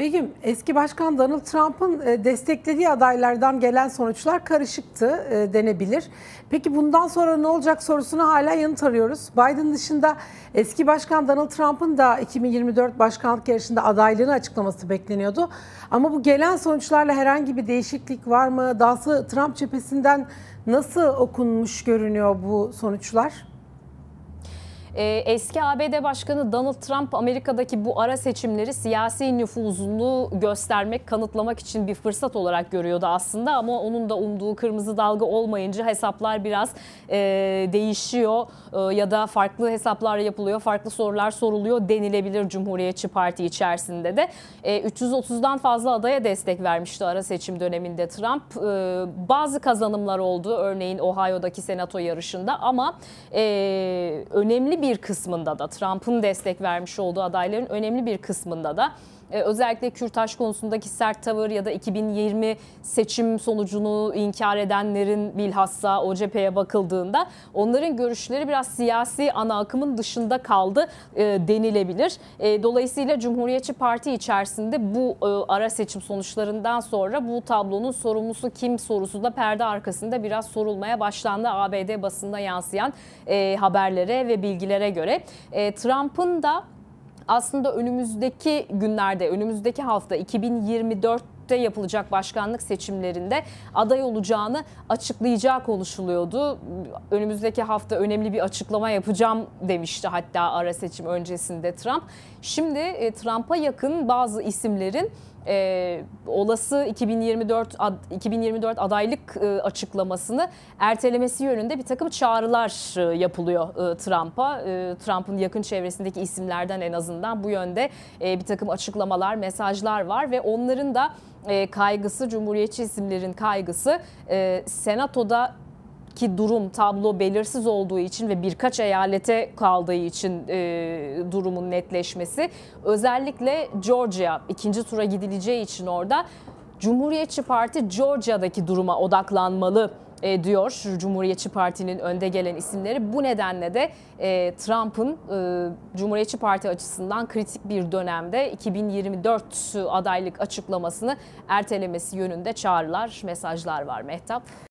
Begüm, eski başkan Donald Trump'ın e, desteklediği adaylardan gelen sonuçlar karışıktı e, denebilir. Peki bundan sonra ne olacak sorusuna hala yanıt arıyoruz. Biden dışında eski başkan Donald Trump'ın da 2024 başkanlık yarışında adaylığını açıklaması bekleniyordu. Ama bu gelen sonuçlarla herhangi bir değişiklik var mı? Dahası Trump cephesinden nasıl okunmuş görünüyor bu sonuçlar? Ee, eski ABD Başkanı Donald Trump Amerika'daki bu ara seçimleri siyasi nüfuzunu göstermek, kanıtlamak için bir fırsat olarak görüyordu aslında ama onun da umduğu kırmızı dalga olmayınca hesaplar biraz e, değişiyor e, ya da farklı hesaplar yapılıyor, farklı sorular soruluyor denilebilir Cumhuriyetçi Parti içerisinde de. E, 330'dan fazla adaya destek vermişti ara seçim döneminde Trump. E, bazı kazanımlar oldu örneğin Ohio'daki senato yarışında ama e, önemli bir kısmında da Trump'ın destek vermiş olduğu adayların önemli bir kısmında da e, özellikle Kürtaj konusundaki sert tavır ya da 2020 seçim sonucunu inkar edenlerin bilhassa o cepheye bakıldığında onların görüşleri biraz siyasi ana akımın dışında kaldı e, denilebilir. E, dolayısıyla Cumhuriyetçi Parti içerisinde bu ara seçim sonuçlarından sonra bu tablonun sorumlusu kim sorusu da perde arkasında biraz sorulmaya başlandı ABD basında yansıyan haberlere ve bilgilere göre. E, Trump'ın da aslında önümüzdeki günlerde, önümüzdeki hafta 2024'te yapılacak başkanlık seçimlerinde aday olacağını açıklayacağı konuşuluyordu. Önümüzdeki hafta önemli bir açıklama yapacağım demişti hatta ara seçim öncesinde Trump. Şimdi e, Trump'a yakın bazı isimlerin e, olası 2024 ad, 2024 adaylık e, açıklamasını ertelemesi yönünde bir takım çağrılar e, yapılıyor e, Trump'a. E, Trump'ın yakın çevresindeki isimlerden en azından bu yönde e, bir takım açıklamalar, mesajlar var ve onların da e, kaygısı, Cumhuriyetçi isimlerin kaygısı e, Senato'da ki durum tablo belirsiz olduğu için ve birkaç eyalete kaldığı için e, durumun netleşmesi özellikle Georgia ikinci tura gidileceği için orada Cumhuriyetçi Parti Georgia'daki duruma odaklanmalı e, diyor Cumhuriyetçi Parti'nin önde gelen isimleri. Bu nedenle de e, Trump'ın e, Cumhuriyetçi Parti açısından kritik bir dönemde 2024 adaylık açıklamasını ertelemesi yönünde çağrılar, mesajlar var Mehtap.